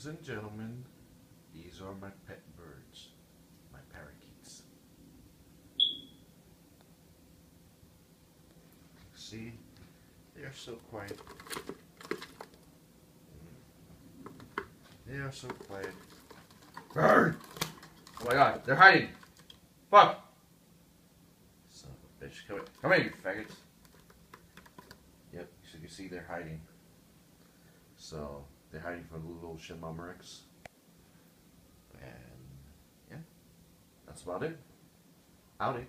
Ladies and gentlemen, these are my pet birds, my parakeets. See, they are so quiet. Mm. They are so quiet. Bird! Oh my god, they're hiding! Fuck! Son of a bitch, come here. Come here, you faggots. Yep, so you can see they're hiding. So, they're hiding from the little ShinMamoruX. And, yeah, that's about it. Howdy.